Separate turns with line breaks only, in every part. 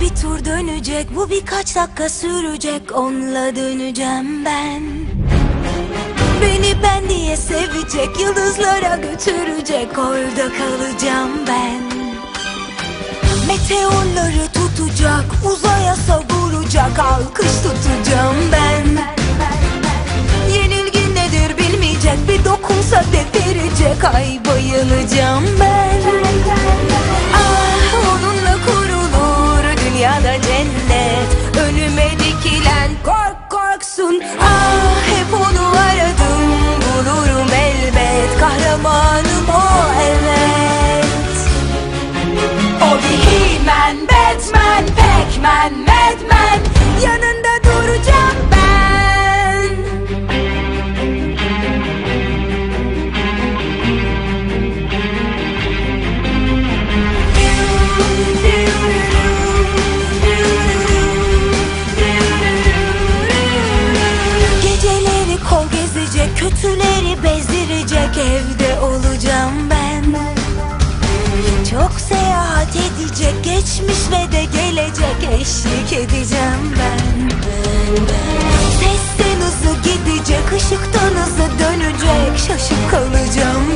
bir tur dönecek Bu birkaç dakika sürecek Onunla döneceğim ben. Beni ben diye sevecek Yıldızlara götürecek Orada kalacağım ben. Meteorları tutacak Uzaya savuracak Alkış tutacağım ben. Yenilgi nedir bilmeyecek Bir dokunsa devirecek Ay bayılacağım ben kötüleri bezdirecek Evde olacağım ben. Çok seyahat edecek Geçmiş ve de gelecek Eşlik edeceğim ben. Sesten hızlı gidecek ışıktan hızlı dönecek Şaşıp kalacağım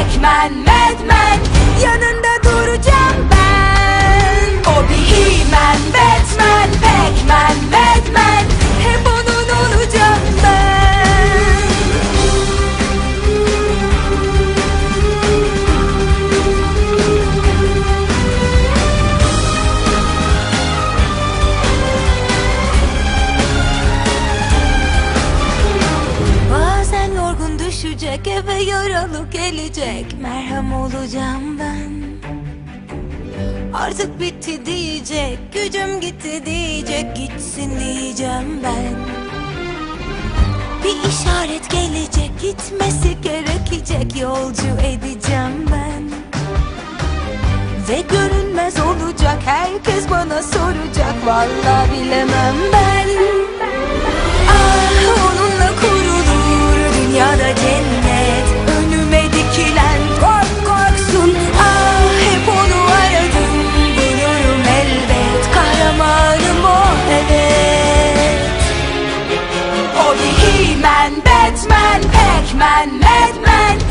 Pac-Man, Madman Yanında duracağım ben. O bir He-Man, Batman, eve yaralı gelecek. Merhem olacağım ben. Artık bitti diyecek gücüm gitti diyecek Gitsin diyeceğim ben. Bir işaret gelecek gitmesi gerekecek Yolcu edeceğim ben. Ve görünmez olacak herkes bana soracak Vallahi bilemem ben Madman, madman